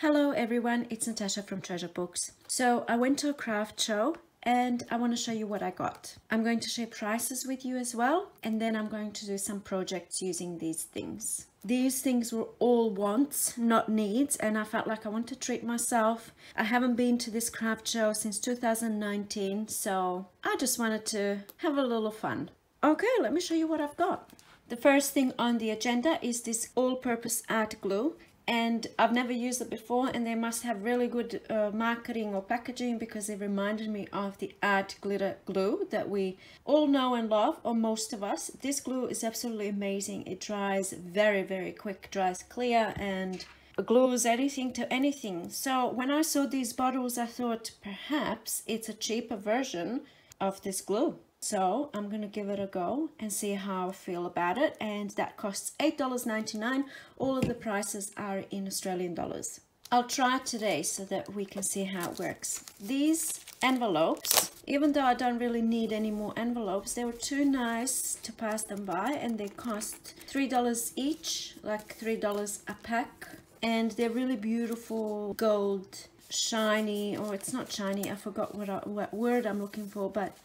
Hello everyone, it's Natasha from Treasure Books. So I went to a craft show and I want to show you what I got. I'm going to share prices with you as well and then I'm going to do some projects using these things. These things were all wants, not needs and I felt like I want to treat myself. I haven't been to this craft show since 2019 so I just wanted to have a little fun. Okay, let me show you what I've got. The first thing on the agenda is this all-purpose art glue and I've never used it before and they must have really good uh, marketing or packaging because it reminded me of the art glitter glue that we all know and love or most of us. This glue is absolutely amazing. It dries very very quick dries clear and glues anything to anything. So when I saw these bottles I thought perhaps it's a cheaper version of this glue so I'm going to give it a go and see how I feel about it. And that costs $8.99. All of the prices are in Australian dollars. I'll try today so that we can see how it works. These envelopes, even though I don't really need any more envelopes, they were too nice to pass them by and they cost $3 each, like $3 a pack. And they're really beautiful gold, shiny, or it's not shiny, I forgot what, I, what word I'm looking for, but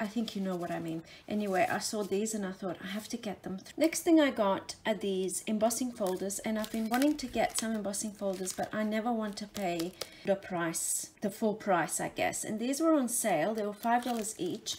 I think you know what I mean. Anyway, I saw these and I thought I have to get them. Next thing I got are these embossing folders and I've been wanting to get some embossing folders but I never want to pay the price, the full price I guess. And these were on sale, they were $5 each.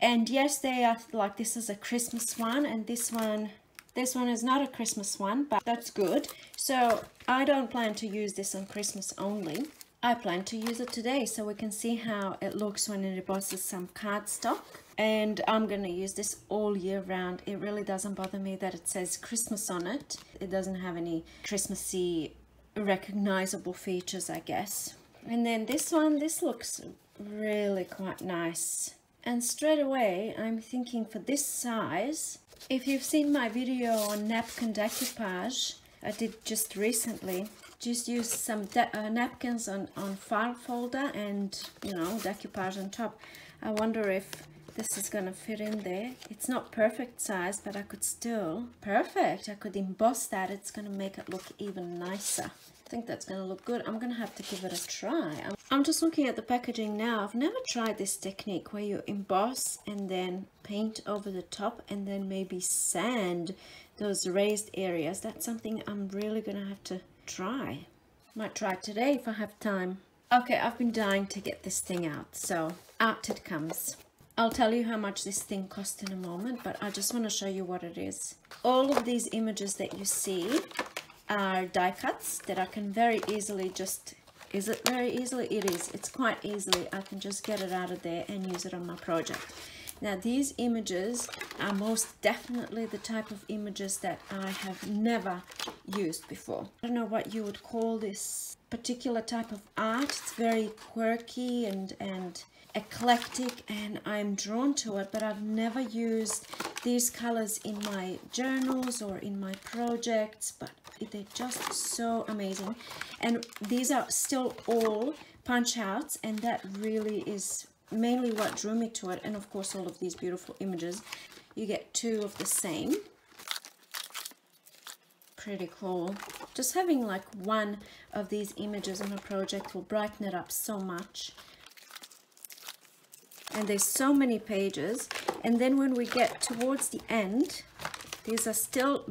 And yes, they are like this is a Christmas one and this one this one is not a Christmas one, but that's good. So I don't plan to use this on Christmas only. I plan to use it today so we can see how it looks when it embosses some cardstock and I'm going to use this all year round. It really doesn't bother me that it says Christmas on it. It doesn't have any Christmassy recognizable features I guess. And then this one, this looks really quite nice. And straight away I'm thinking for this size, if you've seen my video on napkin decoupage I did just recently, just use some uh, napkins on, on file folder and, you know, decoupage on top. I wonder if this is to fit in there. It's not perfect size, but I could still, perfect, I could emboss that. It's to make it look even nicer. I think that's to look good. I'm to have to give it a try. I'm, just looking at the packaging now. I've never tried this technique where you emboss and then paint over the top and then maybe sand those raised areas. That's something I'm really to have to try. Might try today if I have time. Okay, I've been dying to get this thing out, so out it comes. I'll tell you how much this thing cost in a moment, but I just want to show you what it is. All of these images that you see are die cuts that I can very easily just is it very easily it is it's quite easily I can just get it out of there and use it on my project now these images are most definitely the type of images that I have never used before. I don't know what you would call this particular type of art. It's very quirky and, and eclectic and I'm drawn to it but I've never used these colors in my journals or in my projects but they're just so amazing and these are still all punch outs and that really is mainly what drew me to it and of course all of these beautiful images you get two of the same. Pretty cool. Just having like one of these images on a project will brighten it up so much. And there's so many pages. And then when we get towards the end these are still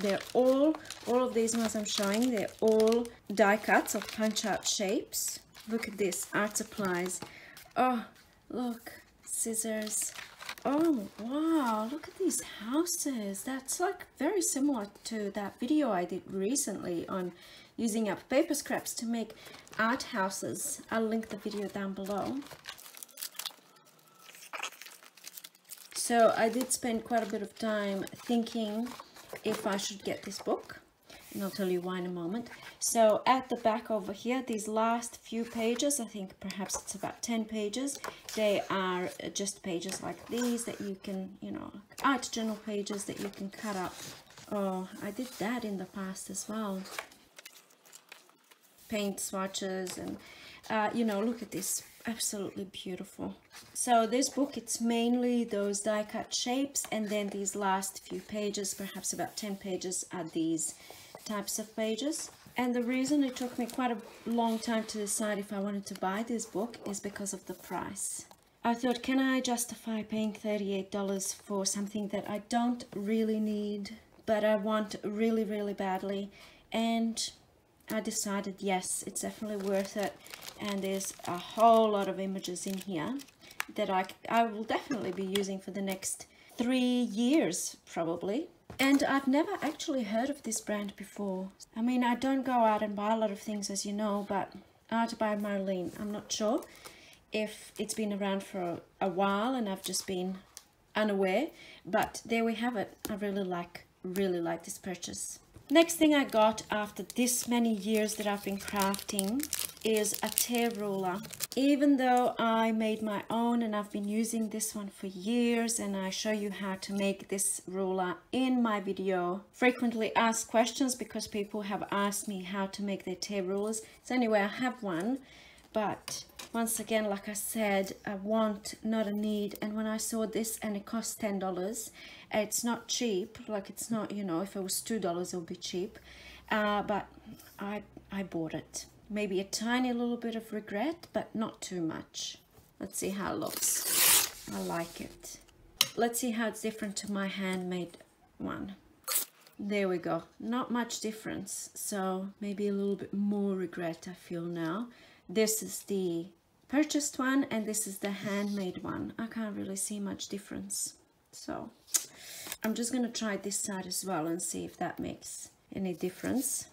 they're all all of these ones i'm showing they're all die cuts of punch out shapes. Look at this art supplies. Oh Look, scissors. Oh, wow, look at these houses. That's like very similar to that video I did recently on using up paper scraps to make art houses. I'll link the video down below. So I did spend quite a bit of time thinking if I should get this book and I'll tell you why in a moment. So at the back over here, these last few pages, I think perhaps it's about 10 pages, they are just pages like these that you can, you know, art journal pages that you can cut up. Oh, I did that in the past as well. Paint swatches and, uh, you know, look at this absolutely beautiful so this book it's mainly those die cut shapes and then these last few pages perhaps about 10 pages are these types of pages And the reason it took me quite a long time to decide if I wanted to buy this book is because of the price. I thought, can I justify paying $38 for something that I don't really need, but I want really, really badly? And I decided, yes, it's definitely worth it. And there's a whole lot of images in here that I, I will definitely be using for the next three years, probably. And I've never actually heard of this brand before. I mean, I don't go out and buy a lot of things, as you know, but Art by Marlene, I'm not sure if it's been around for a while and I've just been unaware but there we have it. I really like really like this purchase. Next thing I got after this many years that I've been crafting is a tear ruler. Even though I made my own and I've been using this one for years and I show you how to make this ruler in my video frequently asked questions because people have asked me how to make their tear rulers. So anyway I have one but once again like I said a want not a need. And when I saw this and it cost ten dollars it's not cheap. Like it's not you know if it was two dollars it would be cheap. Uh, but I I bought it maybe a tiny little bit of regret but not too much. Let's see how it looks. I like it. Let's see how it's different to my handmade one. There we go. Not much difference. So maybe a little bit more regret I feel now. This is the purchased one and this is the handmade one. I can't really see much difference. So I'm just going to try this side as well and see if that makes any difference.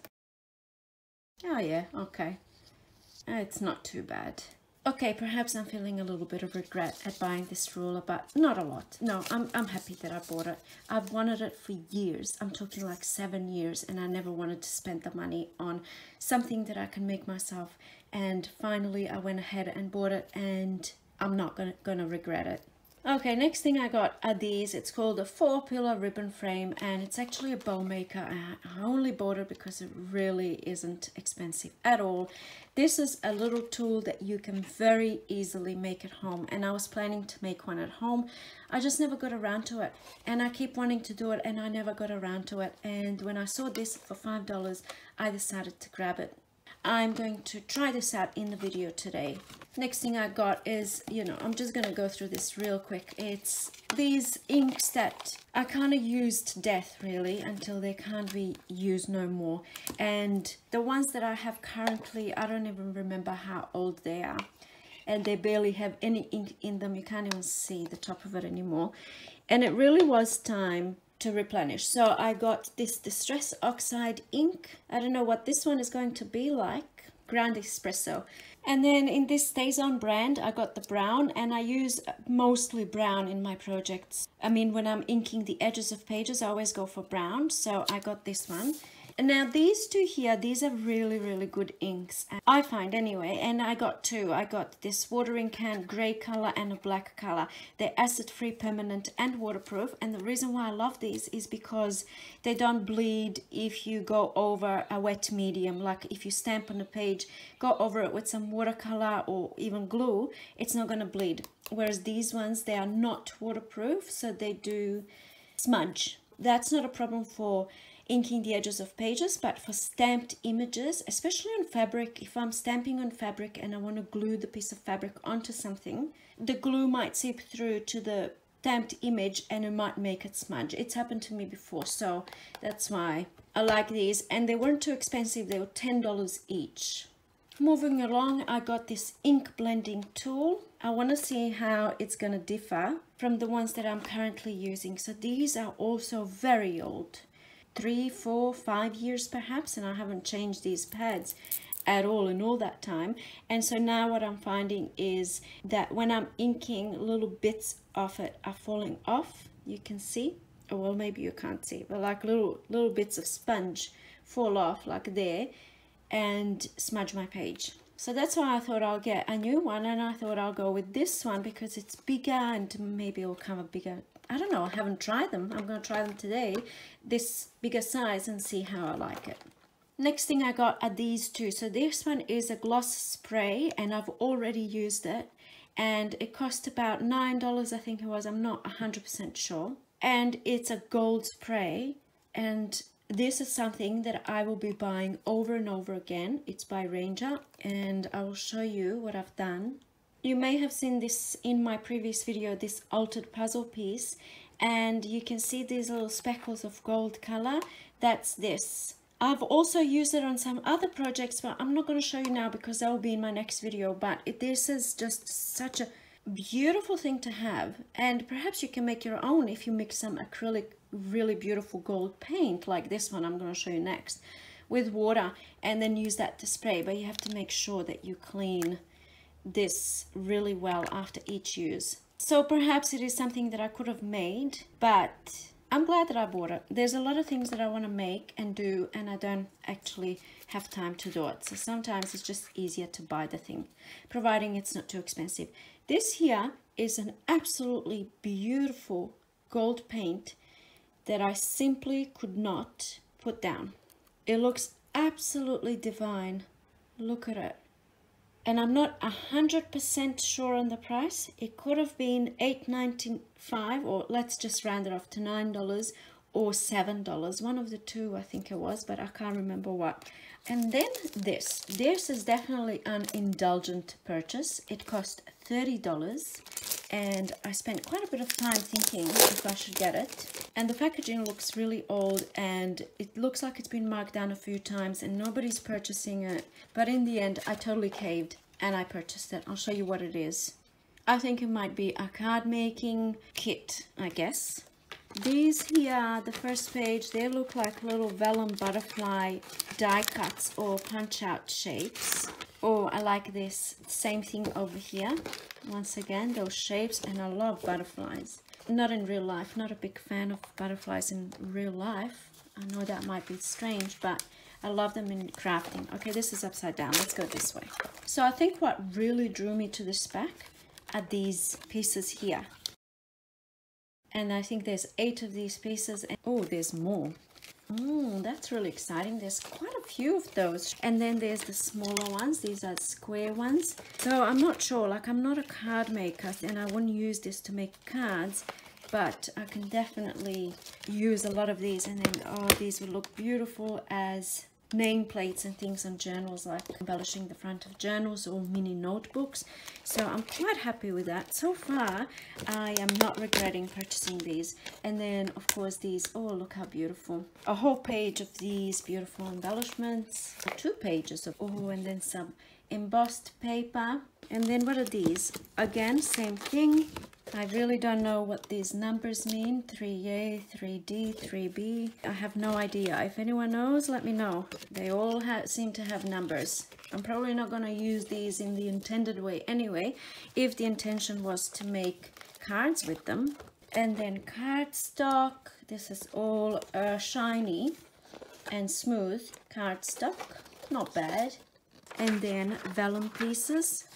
Oh yeah, okay. Uh, it's not too bad. Okay, perhaps I'm feeling a little bit of regret at buying this ruler, but not a lot. No, I'm, I'm happy that I bought it. I've wanted it for years. I'm talking like seven years, and I never wanted to spend the money on something that I can make myself. And finally, I went ahead and bought it, and I'm not gonna, gonna regret it. Okay, next thing I got are these. It's called a four pillar ribbon frame and it's actually a bow maker. I only bought it because it really isn't expensive at all. This is a little tool that you can very easily make at home and I was planning to make one at home. I just never got around to it and I keep wanting to do it and I never got around to it and when I saw this for $5 I decided to grab it. I'm going to try this out in the video today next thing I got is, you know, I'm just gonna go through this real quick. It's these inks that I kind of used to death really until they can't be used no more. And the ones that I have currently, I don't even remember how old they are. And they barely have any ink in them. You can't even see the top of it anymore. And it really was time to replenish. So I got this Distress Oxide ink. I don't know what this one is going to be like. Ground Espresso. And then in this StazOn brand, I got the brown and I use mostly brown in my projects. I mean, when I'm inking the edges of pages, I always go for brown. So I got this one. Now these two here, these are really, really good inks. I find anyway, and I got two. I got this watering can gray color and a black color. They're acid-free, permanent and waterproof. And the reason why I love these is because they don't bleed if you go over a wet medium. Like if you stamp on a page, go over it with some watercolor or even glue, it's not gonna bleed. Whereas these ones, they are not waterproof, so they do smudge. That's not a problem for inking the edges of pages, but for stamped images, especially on fabric, if I'm stamping on fabric and I want to glue the piece of fabric onto something, the glue might seep through to the stamped image and it might make it smudge. It's happened to me before, so that's why I like these. And they weren't too expensive, they were $10 each. Moving along, I got this ink blending tool. I want to see how it's going to differ from the ones that I'm currently using. So these are also very old three, four, five years perhaps, and I haven't changed these pads at all in all that time. And so now what I'm finding is that when I'm inking, little bits of it are falling off. You can see, or oh, well, maybe you can't see, but like little, little bits of sponge fall off like there and smudge my page. So that's why I thought I'll get a new one and I thought I'll go with this one because it's bigger and maybe it'll come a bigger I don't know, I haven't tried them. I'm going to try them today, this bigger size and see how I like it. Next thing I got are these two. So this one is a gloss spray and I've already used it and it cost about $9 I think it was, I'm not 100% sure. And it's a gold spray and this is something that I will be buying over and over again. It's by Ranger and I will show you what I've done. You may have seen this in my previous video, this altered puzzle piece and you can see these little speckles of gold color. That's this. I've also used it on some other projects, but I'm not going to show you now because that will be in my next video. But it, this is just such a beautiful thing to have. And perhaps you can make your own if you mix some acrylic, really beautiful gold paint like this one I'm going to show you next with water and then use that to spray. But you have to make sure that you clean this really well after each use. So perhaps it is something that I could have made, but I'm glad that I bought it. There's a lot of things that I want to make and do and I don't actually have time to do it. So sometimes it's just easier to buy the thing, providing it's not too expensive. This here is an absolutely beautiful gold paint that I simply could not put down. It looks absolutely divine. Look at it and I'm not a hundred percent sure on the price. It could have been $8.95 or let's just round it off to $9 or $7. One of the two I think it was, but I can't remember what. And then this. This is definitely an indulgent purchase. It cost $30 and I spent quite a bit of time thinking if I should get it. And the packaging looks really old and it looks like it's been marked down a few times and nobody's purchasing it. But in the end, I totally caved and I purchased it. I'll show you what it is. I think it might be a card making kit, I guess. These here, the first page, they look like little vellum butterfly die cuts or punch out shapes. Oh, I like this. Same thing over here. Once again, those shapes, and I love butterflies. Not in real life, not a big fan of butterflies in real life. I know that might be strange, but I love them in crafting. Okay, this is upside down. Let's go this way. So I think what really drew me to this pack are these pieces here and I think there's eight of these pieces and oh there's more mm, that's really exciting. There's quite a few of those. And then there's the smaller ones. These are square ones. So I'm not sure like I'm not a card maker and I wouldn't use this to make cards but I can definitely use a lot of these. And then oh these would look beautiful as nameplates and things on journals like embellishing the front of journals or mini notebooks. So I'm quite happy with that. So far I am not regretting purchasing these. And then of course these oh look how beautiful. A whole page of these beautiful embellishments two pages of oh and then some embossed paper. And then what are these? Again same thing I really don't know what these numbers mean. 3a 3d 3b I have no idea. If anyone knows let me know. They all seem to have numbers. I'm probably not going to use these in the intended way anyway if the intention was to make cards with them. And then cardstock. This is all uh, shiny and smooth cardstock. Not bad. And then vellum pieces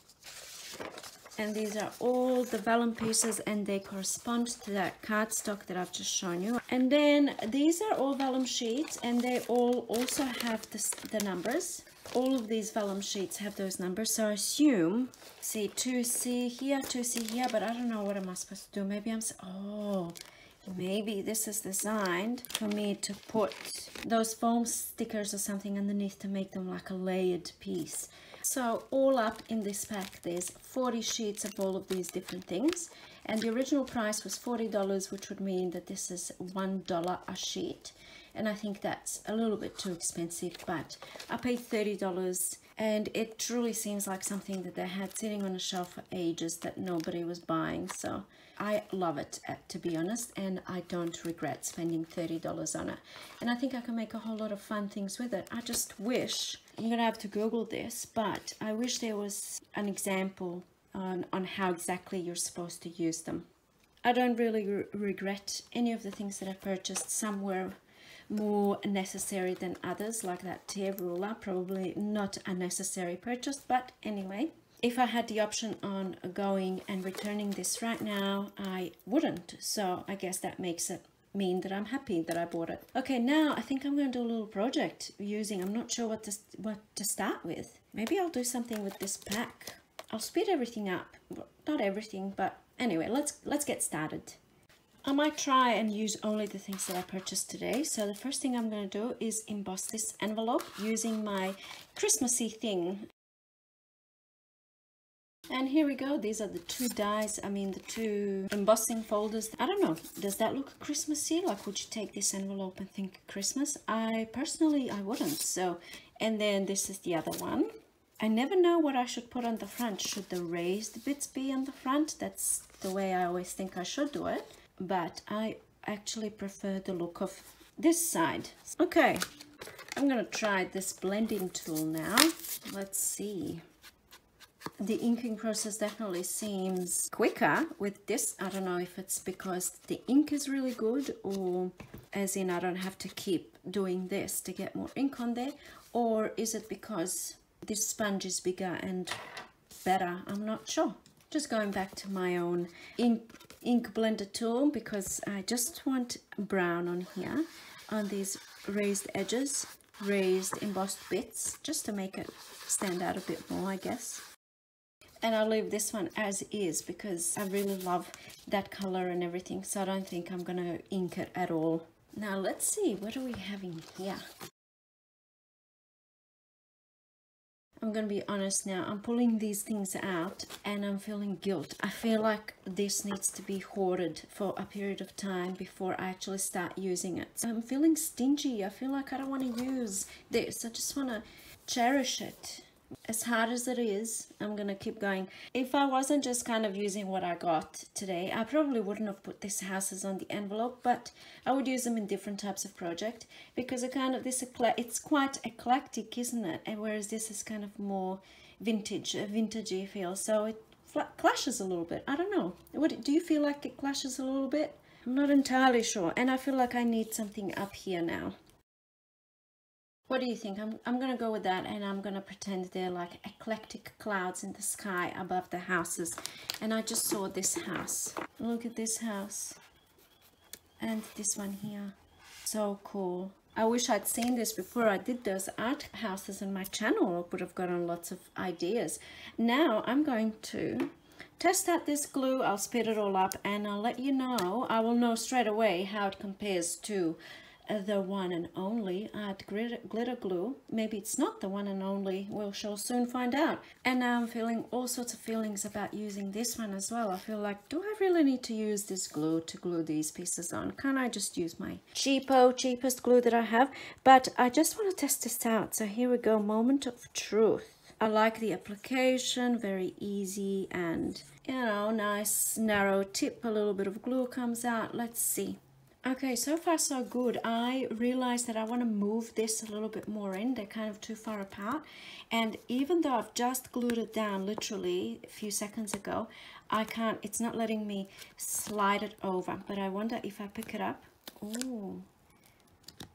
and these are all the vellum pieces and they correspond to that cardstock that I've just shown you. And then these are all vellum sheets and they all also have the numbers. All of these vellum sheets have those numbers. So I assume see 2C here 2C here but I don't know what am I supposed to do. Maybe I'm oh maybe this is designed for me to put those foam stickers or something underneath to make them like a layered piece so all up in this pack there's 40 sheets of all of these different things. And the original price was $40 which would mean that this is $1 a sheet. And I think that's a little bit too expensive but I paid $30 and it truly seems like something that they had sitting on a shelf for ages that nobody was buying. So I love it uh, to be honest and I don't regret spending $30 on it. And I think I can make a whole lot of fun things with it. I just wish I'm gonna have to google this but I wish there was an example on, on how exactly you're supposed to use them. I don't really re regret any of the things that I purchased. Somewhere more necessary than others like that tear ruler probably not a necessary purchase but anyway if I had the option on going and returning this right now I wouldn't. So I guess that makes it mean that I'm happy that I bought it. Okay now I think I'm going to do a little project using I'm not sure what to what to start with. Maybe I'll do something with this pack. I'll speed everything up. Not everything but anyway let's let's get started. I might try and use only the things that I purchased today. So the first thing I'm going to do is emboss this envelope using my Christmassy thing. And here we go. These are the two dies, I mean the two embossing folders. I don't know, does that look Christmassy? Like would you take this envelope and think Christmas? I personally, I wouldn't. So, and then this is the other one. I never know what I should put on the front. Should the raised bits be on the front? That's the way I always think I should do it. But I actually prefer the look of this side. Okay, I'm gonna try this blending tool now. Let's see. The inking process definitely seems quicker with this. I don't know if it's because the ink is really good or as in I don't have to keep doing this to get more ink on there or is it because this sponge is bigger and better? I'm not sure. Just going back to my own ink ink blender tool because i just want brown on here on these raised edges raised embossed bits just to make it stand out a bit more i guess and I'll leave this one as is because I really love that color and everything so I don't think I'm gonna ink it at all now let's see what are we having here I'm gonna be honest now, I'm pulling these things out and I'm feeling guilt. I feel like this needs to be hoarded for a period of time before I actually start using it. So I'm feeling stingy. I feel like I don't want to use this. I just want to cherish it as hard as it is, I'm gonna keep going. If I wasn't just kind of using what I got today, I probably wouldn't have put these houses on the envelope, but I would use them in different types of project because it kind of this it's quite eclectic, isn't it? And whereas this is kind of more vintage, a vintagey feel, so it clashes a little bit. I don't know. What do you feel like it clashes a little bit? I'm not entirely sure, and I feel like I need something up here now. What do you think? I'm, I'm going to go with that and I'm going to pretend they're like eclectic clouds in the sky above the houses. And I just saw this house. Look at this house. And this one here. So cool. I wish I'd seen this before I did those art houses on my channel. I would have gotten lots of ideas. Now I'm going to test out this glue. I'll speed it all up and I'll let you know. I will know straight away how it compares to the one and only art glitter glue. Maybe it's not the one and only. We shall soon find out. And now I'm feeling all sorts of feelings about using this one as well. I feel like, do I really need to use this glue to glue these pieces on? Can't I just use my cheapo, cheapest glue that I have? But I just want to test this out. So here we go, moment of truth. I like the application, very easy and, you know, nice narrow tip. A little bit of glue comes out. Let's see. Okay, so far so good. I realized that I want to move this a little bit more in. They're kind of too far apart. And even though I've just glued it down literally a few seconds ago, I can't, it's not letting me slide it over. But I wonder if I pick it up. Oh,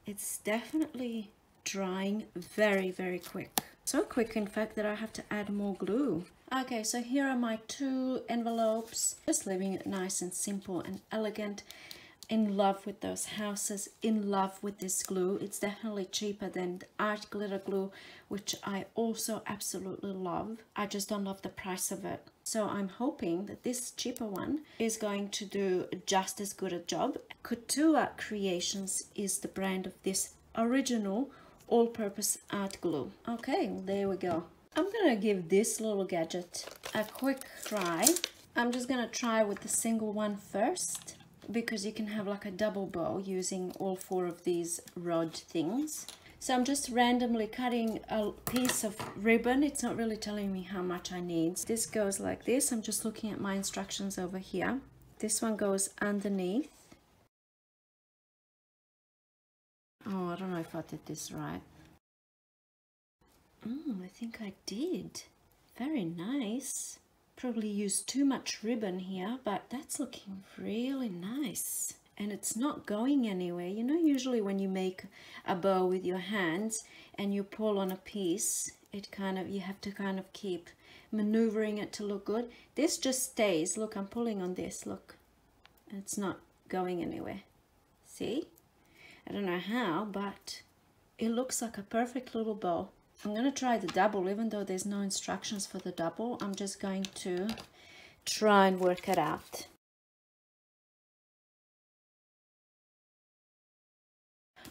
it's definitely drying very, very quick. So quick, in fact, that I have to add more glue. Okay, so here are my two envelopes. Just leaving it nice and simple and elegant in love with those houses, in love with this glue. It's definitely cheaper than the art glitter glue, which I also absolutely love. I just don't love the price of it. So I'm hoping that this cheaper one is going to do just as good a job. Couture Creations is the brand of this original all-purpose art glue. Okay, there we go. I'm gonna give this little gadget a quick try. I'm just gonna try with the single one first because you can have like a double bow using all four of these rod things. So I'm just randomly cutting a piece of ribbon. It's not really telling me how much I need. This goes like this. I'm just looking at my instructions over here. This one goes underneath. Oh, I don't know if I did this right. Mm, I think I did. Very nice probably used too much ribbon here, but that's looking really nice. And it's not going anywhere. You know, usually when you make a bow with your hands and you pull on a piece, it kind of, you have to kind of keep maneuvering it to look good. This just stays. Look, I'm pulling on this, look. It's not going anywhere. See? I don't know how, but it looks like a perfect little bow. I'm going to try the double, even though there's no instructions for the double. I'm just going to try and work it out.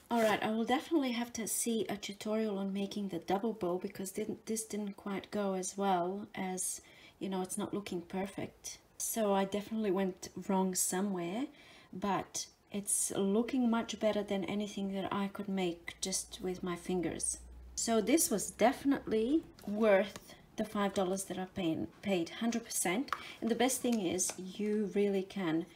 All right, I will definitely have to see a tutorial on making the double bow because this didn't quite go as well as, you know, it's not looking perfect. So I definitely went wrong somewhere, but it's looking much better than anything that I could make just with my fingers. So this was definitely worth the five dollars that I paid paid 100% and the best thing is you really can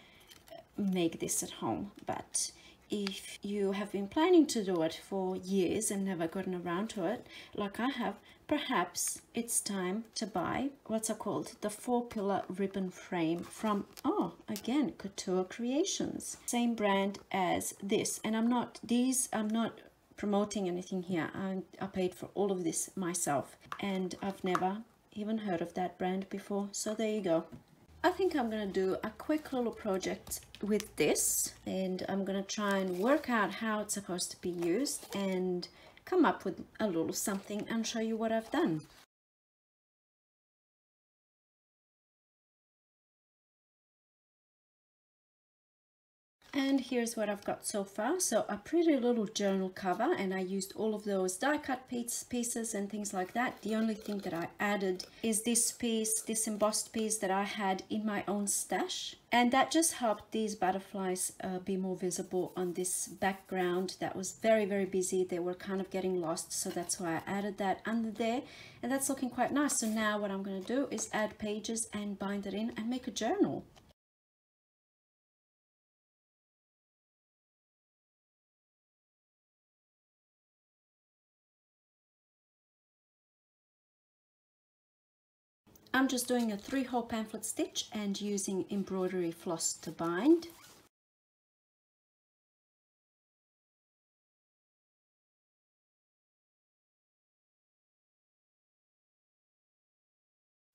make this at home. But if you have been planning to do it for years and never gotten around to it like I have perhaps it's time to buy what's it called? The four pillar ribbon frame from oh again couture creations. Same brand as this. And i'm not these i'm not promoting anything here. I, I paid for all of this myself. And i've never even heard of that brand before. So there you go. I think I'm gonna do a quick little project with this. And I'm gonna try and work out how it's supposed to be used and come up with a little something and show you what I've done. And here's what I've got so far. So a pretty little journal cover and I used all of those die cut piece, pieces and things like that. The only thing that I added is this piece, this embossed piece that I had in my own stash. And that just helped these butterflies uh, be more visible on this background that was very, very busy. They were kind of getting lost. So that's why I added that under there. And that's looking quite nice. So now what I'm going to do is add pages and bind it in and make a journal. I'm just doing a three hole pamphlet stitch and using embroidery floss to bind.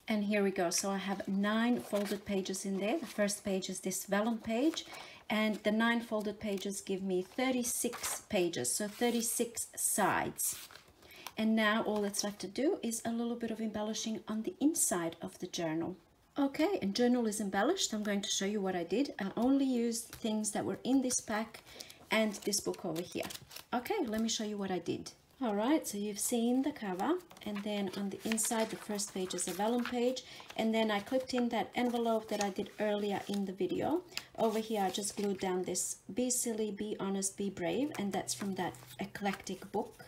And here we go. So I have nine folded pages in there. The first page is this vellum page and the nine folded pages give me 36 pages. So 36 sides. And now all that's left to do is a little bit of embellishing on the inside of the journal. Okay, and journal is embellished. I'm going to show you what I did. I only used things that were in this pack and this book over here. Okay, let me show you what I did. All right, so you've seen the cover and then on the inside, the first page is a vellum page. And then I clipped in that envelope that I did earlier in the video. Over here, I just glued down this Be Silly, Be Honest, Be Brave. And that's from that eclectic book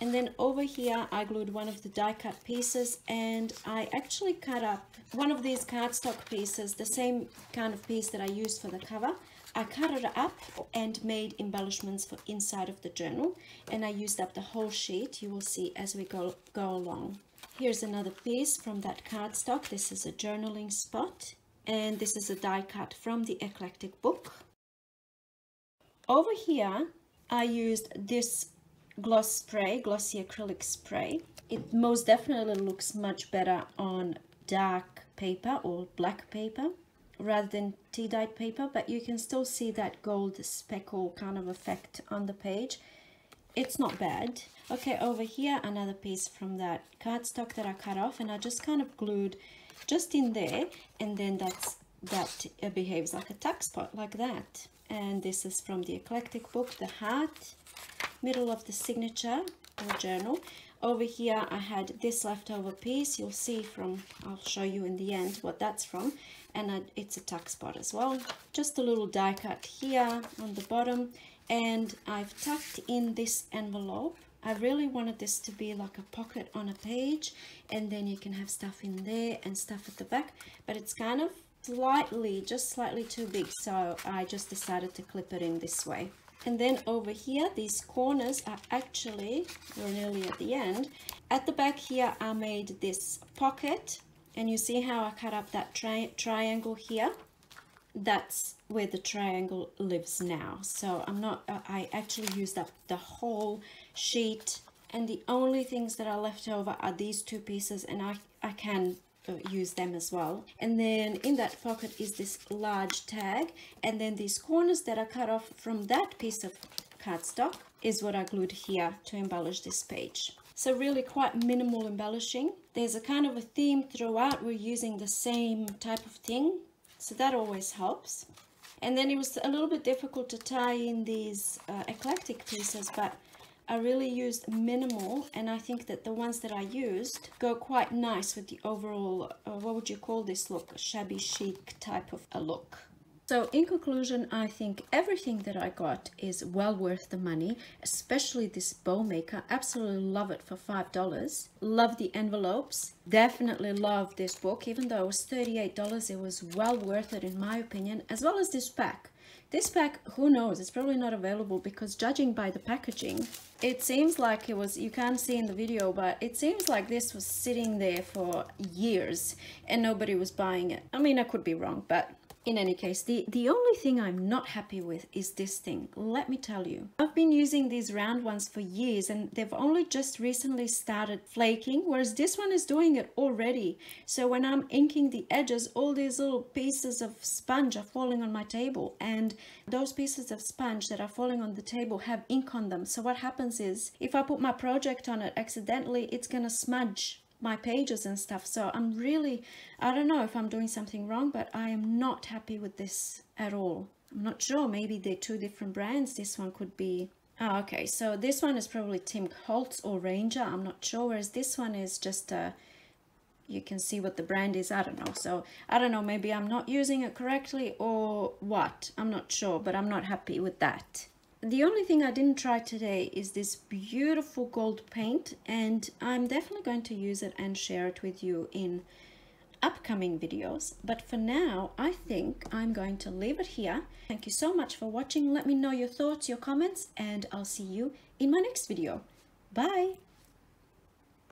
and then over here I glued one of the die cut pieces and I actually cut up one of these cardstock pieces the same kind of piece that I used for the cover. I cut it up and made embellishments for inside of the journal and I used up the whole sheet you will see as we go go along. Here's another piece from that cardstock. This is a journaling spot and this is a die cut from the eclectic book. Over here I used this gloss spray, glossy acrylic spray. It most definitely looks much better on dark paper or black paper rather than tea-dyed paper, but you can still see that gold speckle kind of effect on the page. It's not bad. Okay, over here, another piece from that cardstock that I cut off, and I just kind of glued just in there, and then that's that behaves like a tuck spot, like that. And this is from the Eclectic book, The Heart middle of the signature or journal. Over here I had this leftover piece. You'll see from, I'll show you in the end what that's from. And I, it's a tuck spot as well. Just a little die cut here on the bottom. And I've tucked in this envelope. I really wanted this to be like a pocket on a page. And then you can have stuff in there and stuff at the back. But it's kind of slightly, just slightly too big. So I just decided to clip it in this way. And then over here, these corners are actually, we're nearly at the end. At the back here, I made this pocket. And you see how I cut up that tri triangle here? That's where the triangle lives now. So I'm not, uh, I actually used up the whole sheet. And the only things that are left over are these two pieces. And I, I can use them as well. And then in that pocket is this large tag. And then these corners that are cut off from that piece of cardstock is what I glued here to embellish this page. So really quite minimal embellishing. There's a kind of a theme throughout. We're using the same type of thing. So that always helps. And then it was a little bit difficult to tie in these uh, eclectic pieces but I really used minimal and I think that the ones that I used go quite nice with the overall uh, what would you call this look shabby chic type of a look so in conclusion, I think everything that I got is well worth the money, especially this bow maker. Absolutely love it for $5. Love the envelopes. Definitely love this book. Even though it was $38, it was well worth it in my opinion, as well as this pack. This pack, who knows, it's probably not available because judging by the packaging, it seems like it was, you can't see in the video, but it seems like this was sitting there for years and nobody was buying it. I mean, I could be wrong, but in any case, the, the only thing I'm not happy with is this thing. Let me tell you. I've been using these round ones for years and they've only just recently started flaking, whereas this one is doing it already. So when I'm inking the edges, all these little pieces of sponge are falling on my table and those pieces of sponge that are falling on the table have ink on them. So what happens is if I put my project on it accidentally, it's gonna smudge my pages and stuff. So I'm really I don't know if I'm doing something wrong but I am not happy with this at all. I'm not sure. Maybe they're two different brands. This one could be oh, okay. So this one is probably Tim Holtz or Ranger. I'm not sure. Whereas this one is just a you can see what the brand is. I don't know. So I don't know. Maybe I'm not using it correctly or what. I'm not sure but I'm not happy with that the only thing I didn't try today is this beautiful gold paint and I'm definitely going to use it and share it with you in upcoming videos. But for now I think I'm going to leave it here. Thank you so much for watching. Let me know your thoughts your comments and I'll see you in my next video. Bye